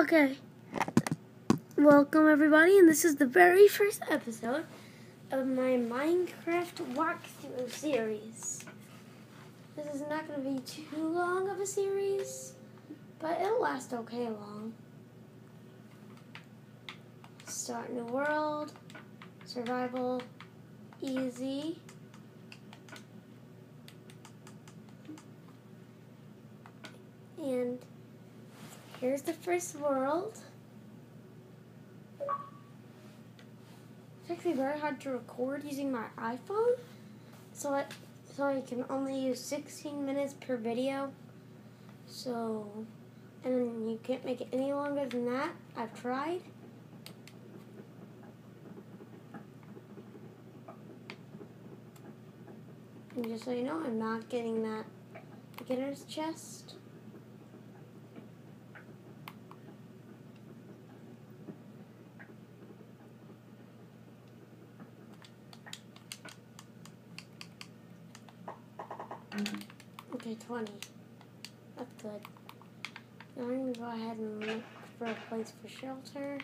Okay. Welcome, everybody, and this is the very first episode of my Minecraft walkthrough series. This is not going to be too long of a series, but it'll last okay long. Start new world, survival, easy. And here's the first world. It's actually very hard to record using my iPhone, so I, so I can only use 16 minutes per video. So, and you can't make it any longer than that. I've tried. And just so you know, I'm not getting that beginner's chest. Okay, 20. That's good. Now I'm going to go ahead and look for a place for shelter.